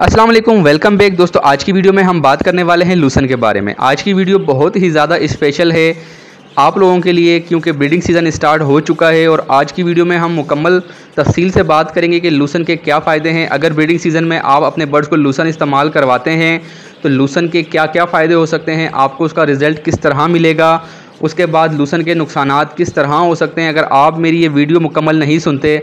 अस्सलाम वालेकुम welcome back. दोस्तों, आज की वीडियो में हम बात करने वाले हैं लूसन के बारे में। आज की वीडियो बहुत ही ज़्यादा स्पेशल है आप लोगों के लिए, क्योंकि ब्रीडिंग सीज़न स्टार्ट हो चुका है और आज की वीडियो में हम मुकम्मल तफसील से बात करेंगे कि लूसन के क्या फ़ायदे हैं। अगर ब्रीडिंग सीज़न में आप अपने बर्ड्स को लूसन इस्तेमाल करवाते हैं तो लूसन के क्या क्या फ़ायदे हो सकते हैं, आपको उसका रिज़ल्ट किस तरह मिलेगा, उसके बाद लूसन के नुकसान किस तरह हो सकते हैं। अगर आप मेरी ये वीडियो मुकम्मल नहीं सुनते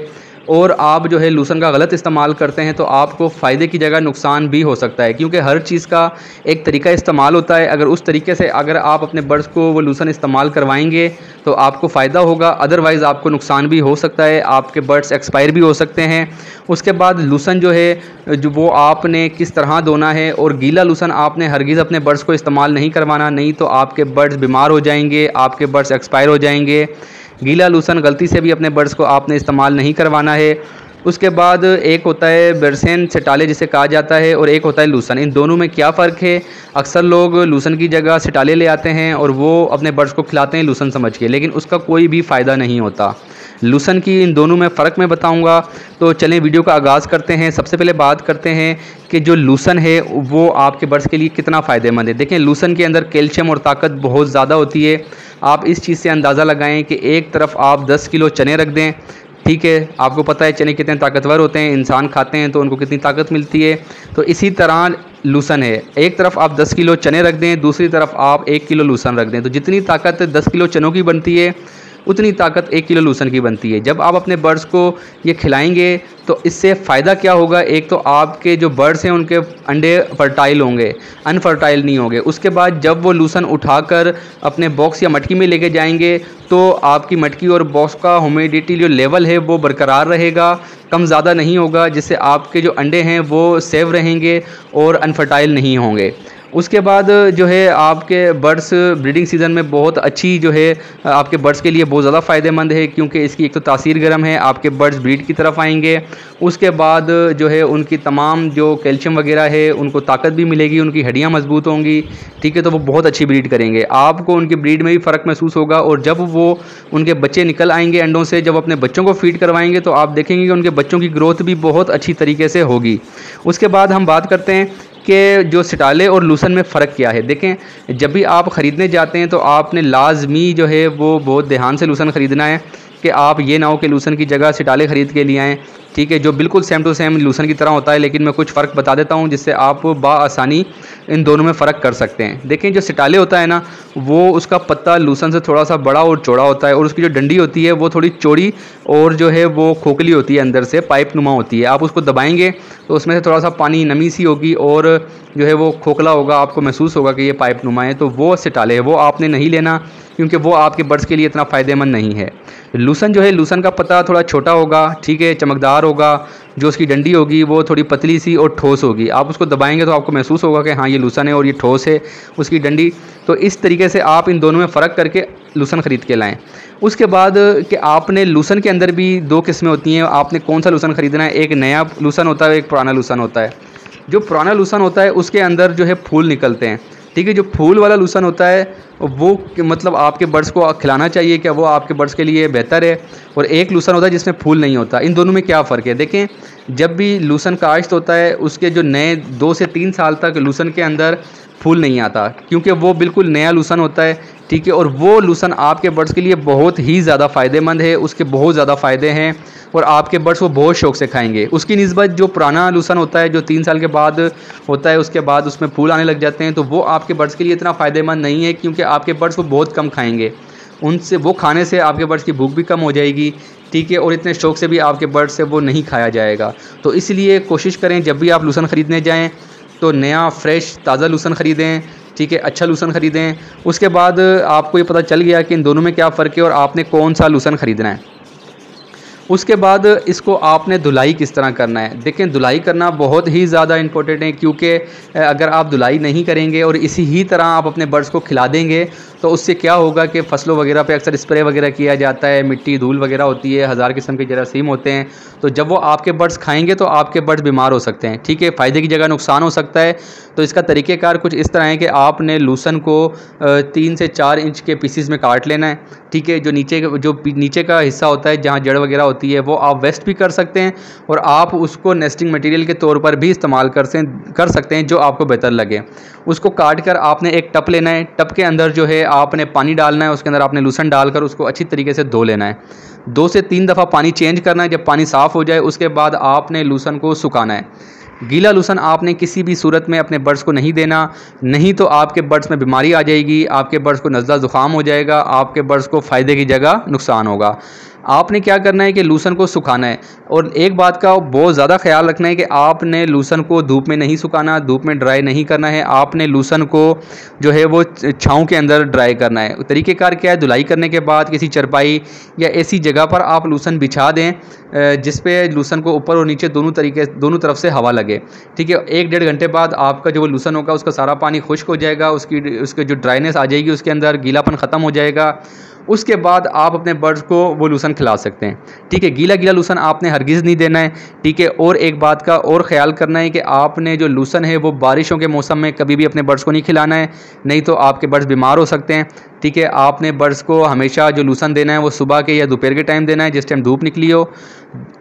और आप जो है लूसन का गलत इस्तेमाल करते हैं तो आपको फ़ायदे की जगह नुकसान भी हो सकता है, क्योंकि हर चीज़ का एक तरीका इस्तेमाल होता है। अगर उस तरीके से अगर आप अपने बर्ड्स को वो लूसन इस्तेमाल करवाएँगे तो आपको फ़ायदा होगा। अदरवाइज़ आपको नुकसान भी हो सकता है, आपके बर्ड्स एक्सपायर भी हो सकते हैं। उसके बाद लूसन जो है, जो वो आपने किस तरह धोना है, और गीला लूसन आपने हरगिज़ अपने बर्ड्स को इस्तेमाल नहीं करवाना, नहीं तो आपके बर्ड्स बीमार हो जाएँगे, आपके बर्ड्स एक्सपायर हो जाएँगे। गीला लूसन गलती से भी अपने बर्ड्स को आपने इस्तेमाल नहीं करवाना है। उसके बाद एक होता है बरसेन सिटाले जिसे कहा जाता है और एक होता है लूसन। इन दोनों में क्या फ़र्क है? अक्सर लोग लूसन की जगह सिटाले ले आते हैं और वो अपने बर्ड्स को खिलाते हैं लूसन समझ के, लेकिन उसका कोई भी फ़ायदा नहीं होता। लूसन की इन दोनों में फ़र्क मैं बताऊँगा। तो चलें, वीडियो का आगाज़ करते हैं। सबसे पहले बात करते हैं कि जो लूसन है, वो आपके बर्ड्स के लिए कितना फ़ायदेमंद है। देखें, लूसन के अंदर कैल्शियम और ताकत बहुत ज़्यादा होती है। आप इस चीज़ से अंदाज़ा लगाएँ कि एक तरफ़ आप 10 किलो चने रख दें। ठीक है, आपको पता है चने कितने ताकतवर होते हैं। इंसान खाते हैं तो उनको कितनी ताकत मिलती है। तो इसी तरह लूसन है। एक तरफ़ आप 10 किलो चने रख दें, दूसरी तरफ़ आप एक किलो लूसन रख दें। तो जितनी ताकत 10 किलो चनों की बनती है उतनी ताकत एक किलो लूसन की बनती है। जब आप अपने बर्ड्स को ये खिलाएँगे तो इससे फ़ायदा क्या होगा? एक तो आपके जो बर्ड्स हैं, उनके अंडे फर्टाइल होंगे, अनफर्टाइल नहीं होंगे। उसके बाद जब वो लूसन उठाकर अपने बॉक्स या मटकी में लेके जाएँगे तो आपकी मटकी और बॉक्स का ह्यूमिडिटी जो लेवल है, वो बरकरार रहेगा, कम ज़्यादा नहीं होगा, जिससे आपके जो अंडे हैं, वो सेव रहेंगे और अनफर्टाइल नहीं होंगे। उसके बाद, जो है, आपके बर्ड्स ब्रीडिंग सीज़न में बहुत अच्छी, जो है, आपके बर्ड्स के लिए बहुत ज़्यादा फ़ायदेमंद है, क्योंकि इसकी एक तो तासीर गर्म है, आपके बर्ड्स ब्रीड की तरफ़ आएँगे। उसके बाद, जो है, उनकी तमाम जो कैल्शियम वगैरह है, उनको ताकत भी मिलेगी, उनकी हड्डियाँ मज़बूत होंगी। ठीक है तो वो बहुत अच्छी ब्रीड करेंगे। आपको उनकी ब्रीड में भी फ़र्क महसूस होगा, और जब वो उनके बच्चे निकल आएँगे अंडों से, जब अपने बच्चों को फ़ीड करवाएँगे तो आप देखेंगे कि उनके बच्चों की ग्रोथ भी बहुत अच्छी तरीके से होगी। उसके बाद हम बात करते हैं कि जो सिटाले और लूसन में फ़र्क क्या है? देखें, जब भी आप ख़रीदने जाते हैं तो आपने लाजमी जो है वो बहुत ध्यान से लूसन ख़रीदना है। कि आप ये ना हो कि लूसन की जगह सिटाले ख़रीद के लिए आएँ। ठीक है, जो बिल्कुल सेम टू सेम लूसन की तरह होता है, लेकिन मैं कुछ फ़र्क बता देता हूँ जिससे आप बसानी इन दोनों में फ़र्क कर सकते हैं। देखें, जो सिटाले होता है ना, वो उसका पत्ता लूसन से थोड़ा सा बड़ा और चौड़ा होता है, और उसकी जो डंडी होती है, वो थोड़ी चौड़ी और जो है वो खोखली होती है, अंदर से पाइप नुमा होती है। आप उसको दबाएँगे तो उसमें से थोड़ा सा पानी नमी सी होगी और जो है वो खोखला होगा, आपको महसूस होगा कि ये पाइप नुमा है। तो वो सिटाले है, वो आपने नहीं लेना। क्योंकि वो आपके बर्ड्स के लिए इतना फ़ायदेमंद नहीं है। लूसन जो है, लूसन का पत्ता थोड़ा छोटा होगा, ठीक है, चमकदार होगा, जो उसकी डंडी होगी, वो थोड़ी पतली सी और ठोस होगी। आप उसको दबाएँगे तो आपको महसूस होगा कि हाँ ये लूसन है और ये ठोस है उसकी डंडी। तो इस तरीके से आप इन दोनों में फ़र्क करके लूसन ख़रीद के लाएँ। उसके बाद कि आपने लूसन के अंदर भी दो किस्में होती हैं। आपने कौन सा लूसन ख़रीदना है? एक नया लूसन होता है एक पुराना लूसन होता है। जो पुराना लूसन होता है, उसके अंदर जो है फूल निकलते हैं। ठीक है, जो फूल वाला लूसन होता है, वो मतलब आपके बर्ड्स को खिलाना चाहिए क्या? वो आपके बर्ड्स के लिए बेहतर है। और एक लूसन होता है जिसमें फूल नहीं होता। इन दोनों में क्या फ़र्क है? देखें, जब भी लूसन काश्त होता है, उसके जो नए दो से तीन साल तक लूसन के अंदर फूल नहीं आता। क्योंकि वो बिल्कुल नया लूसन होता है, ठीक है, और वो लूसन आपके बर्ड्स के लिए बहुत ही ज़्यादा फ़ायदेमंद है, उसके बहुत ज़्यादा फ़ायदे हैं। और आपके बर्ड्स वो बहुत शौक से खाएँगे। उसकी नस्बत जो पुराना लूसन होता है, जो तीन साल के बाद होता है, उसके बाद उसमें फूल आने लग जाते हैं तो वो आपके बर्ड्स के लिए इतना फ़ायदेमंद नहीं है क्योंकि आपके बर्ड्स वो बहुत कम खाएँगे। उनसे, वो खाने से आपके बर्ड्स की भूख भी कम हो जाएगी, ठीक है, और इतने शौक से भी आपके बर्ड से वो नहीं खाया जाएगा। तो इसलिए कोशिश करें, जब भी आप लूसन ख़रीदने जाएँ तो नया, फ्रेश, ताज़ा लूसन ख़रीदें, ठीक है अच्छा लूसन ख़रीदें। उसके बाद आपको ये पता चल गया कि इन दोनों में क्या फ़र्क है और आपने कौन सा लूसन ख़रीदना है। उसके बाद इसको आपने धुलाई किस तरह करना है? देखें, धुलाई करना बहुत ही ज़्यादा इंपॉर्टेंट है, क्योंकि अगर आप धुलाई नहीं करेंगे और इसी ही तरह आप अपने बर्ड्स को खिला देंगे तो उससे क्या होगा कि फ़सलों वगैरह पे अक्सर स्प्रे वगैरह किया जाता है, मिट्टी, धूल वगैरह होती है, हज़ार किस्म के जरासीम होते हैं। तो जब वो आपके बर्ड्स खाएँगे तो आपके बर्ड्स बीमार हो सकते हैं, ठीक है? फ़ायदे की जगह नुकसान हो सकता है। तो इसका तरीक़ेकार कुछ इस तरह है कि आपने लूसन को तीन से चार इंच के पीसीस में काट लेना है, ठीक है? जो नीचे जो नीचे का हिस्सा होता है, जहाँ जड़ वगैरह होती है, वो आप वेस्ट भी कर सकते हैं और आप उसको नेस्टिंग मटेरियल के तौर पर भी इस्तेमाल कर कर सकते हैं जो आपको बेहतर लगे। उसको काट कर आपने एक टप लेना है, टप के अंदर जो है आपने पानी डालना है, उसके अंदर आपने लूसन डालकर उसको अच्छी तरीके से धो लेना है। दो से तीन दफ़ा पानी चेंज करना है, जब पानी साफ़ हो जाए, उसके बाद आपने लूसन को सुखाना है। गीला लूसन आपने किसी भी सूरत में अपने बर्ड्स को नहीं देना, नहीं तो आपके बर्ड्स में बीमारी आ जाएगी, आपके बर्ड्स को नज़ला ज़ुकाम हो जाएगा, आपके बर्ड्स को फ़ायदे की जगह नुकसान होगा। आपने क्या करना है कि लूसन को सुखाना है? और एक बात का बहुत ज़्यादा ख्याल रखना है कि आपने लूसन को धूप में नहीं सुखाना, धूप में ड्राई नहीं करना है। आपने लूसन को जो है वो छाँव के अंदर ड्राई करना है। तरीक़ेकार क्या है? धुलाई करने के बाद किसी चरपाई या ऐसी जगह पर आप लूसन बिछा दें जिस पे लूसन को ऊपर और नीचे दोनों तरीके, दोनों तरफ़ से हवा लगे। ठीक है, एक डेढ़ घंटे बाद आपका जो लूसन होगा, उसका सारा पानी खुश्क हो जाएगा, उसकी, उसके जो ड्राइनेस आ जाएगी उसके अंदर, गीलापन ख़त्म हो जाएगा। उसके बाद आप अपने बर्ड्स को वो लूसन खिला सकते हैं। ठीक है गीला गीला लूसन आपने हरगिज़ नहीं देना है। ठीक है, और एक बात का और ख्याल करना है कि आपने जो लूसन है वो बारिशों के मौसम में कभी भी अपने बर्ड्स को नहीं खिलाना है, नहीं तो आपके बर्ड्स बीमार हो सकते हैं। ठीक है, आपने बर्ड्स को हमेशा जो लूसन देना है वो सुबह के या दोपहर के टाइम देना है, जिस टाइम धूप निकली हो,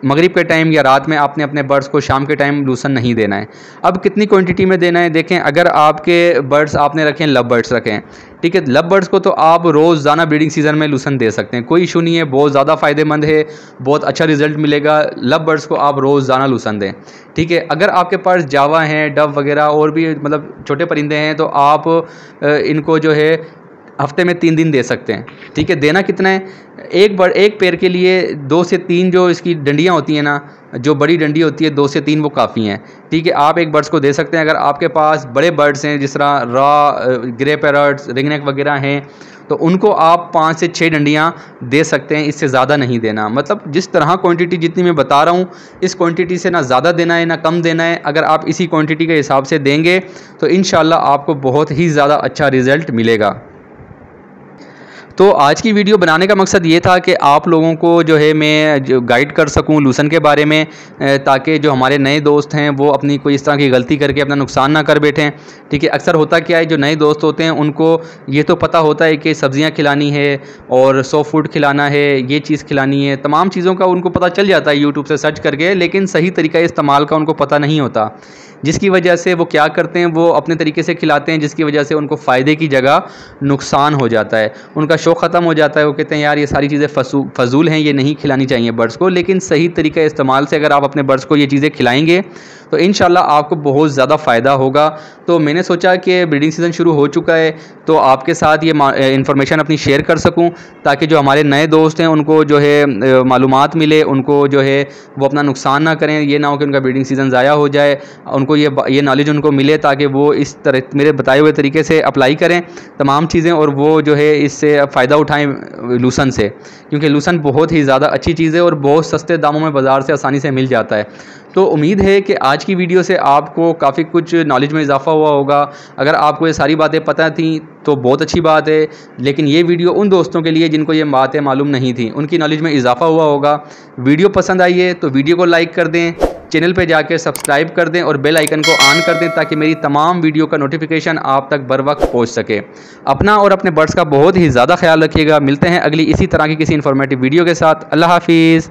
मगरिब के टाइम या रात में आपने अपने बर्ड्स को शाम के टाइम लूसन नहीं देना है। अब कितनी क्वांटिटी में देना है, देखें, अगर आपके बर्ड्स आपने रखें लव बर्ड्स रखें ठीक है लव बर्ड्स को तो आप रोज़ाना ब्रीडिंग सीज़न में लूसन दे सकते हैं, कोई इशू नहीं है, बहुत ज़्यादा फ़ायदेमंद है, बहुत अच्छा रिज़ल्ट मिलेगा लव बर्ड्स को आप रोज़ाना लूसन दें, ठीक है। अगर आपके पास जावा हैं, डव वगैरह और भी मतलब छोटे परिंदे हैं तो आप इनको जो है हफ़्ते में तीन दिन दे सकते हैं। ठीक है, देना कितना है? एक बड़ एक पेड़ के लिए दो से तीन जो इसकी डंडियाँ होती हैं ना, जो बड़ी डंडी होती है, दो से तीन वो काफ़ी हैं। ठीक है, आप एक बर्ड्स को दे सकते हैं। अगर आपके पास बड़े बर्ड्स हैं, जिस तरह रॉ ग्रे पैरट्स रिंगनेक वगैरह हैं तो उनको आप पाँच से छः डंडियाँ दे सकते हैं, इससे ज़्यादा नहीं देना। मतलब जिस तरह क्वांटिटी जितनी मैं बता रहा हूँ, इस क्वांटिटी से ना ज़्यादा देना है, ना कम देना है। अगर आप इसी क्वांटिटी के हिसाब से देंगे तो इन आपको बहुत ही ज़्यादा अच्छा रिज़ल्ट मिलेगा। तो आज की वीडियो बनाने का मकसद ये था कि आप लोगों को जो है मैं जो गाइड कर सकूँ लूसन के बारे में ताकि जो हमारे नए दोस्त हैं वो अपनी कोई इस तरह की गलती करके अपना नुकसान ना कर बैठें। ठीक है, अक्सर होता क्या है, जो नए दोस्त होते हैं, उनको ये तो पता होता है कि सब्ज़ियाँ खिलानी है और सॉफ्ट फ़ूड खिलाना है, ये चीज़ खिलानी है, तमाम चीज़ों का उनको पता चल जाता है यूट्यूब से सर्च करके, लेकिन सही तरीका इस्तेमाल का उनको पता नहीं होता। जिसकी वजह से वो क्या करते हैं, वो अपने तरीके से खिलाते हैं, जिसकी वजह से उनको फ़ायदे की जगह नुकसान हो जाता है। उनका शौक़ ख़त्म हो जाता है, वो कहते हैं, यार, ये सारी चीज़ें फजूल हैं, ये नहीं खिलानी चाहिए बर्ड्स को, लेकिन सही तरीके इस्तेमाल से अगर आप अपने बर्ड्स को ये चीज़ें खिलाएँगे तो इन आपको बहुत ज़्यादा फ़ायदा होगा। तो मैंने सोचा कि ब्रीडिंग सीज़न शुरू हो चुका है तो आपके साथ ये इन्फॉर्मेशन अपनी शेयर कर सकूँ, ताकि जो हमारे नए दोस्त हैं, उनको जो है मालूम मिले, उनको जो है, वो अपना नुकसान ना करें, ये ना हो कि उनका ब्रीडिंग सीज़न ज़ाया हो जाए उनको ये ये नॉलेज उनको मिले ताकि वो इस तरह, मेरे बताए हुए तरीके से अप्लाई करें तमाम चीज़ें और वो जो है इससे फ़ायदा उठाएँ लूसन से। क्योंकि लूसन बहुत ही ज़्यादा अच्छी चीज़ है और बहुत सस्ते दामों में बाज़ार से आसानी से मिल जाता है। तो उम्मीद है कि आज की वीडियो से आपको काफ़ी कुछ नॉलेज में इजाफा हुआ होगा। अगर आपको ये सारी बातें पता थी तो बहुत अच्छी बात है, लेकिन ये वीडियो उन दोस्तों के लिए जिनको ये बातें मालूम नहीं थी, उनकी नॉलेज में इजाफा हुआ होगा। वीडियो पसंद आई है तो वीडियो को लाइक कर दें चैनल पे जाकर सब्सक्राइब कर दें और बेल आइकन को ऑन कर दें, ताकि मेरी तमाम वीडियो का नोटिफिकेशन आप तक बर वक्त पहुँच सके। अपना और अपने बर्ड्स का बहुत ही ज़्यादा ख्याल रखिएगा। मिलते हैं अगली इसी तरह की किसी इन्फॉर्मेटिव वीडियो के साथ। अल्लाह हाफिज़।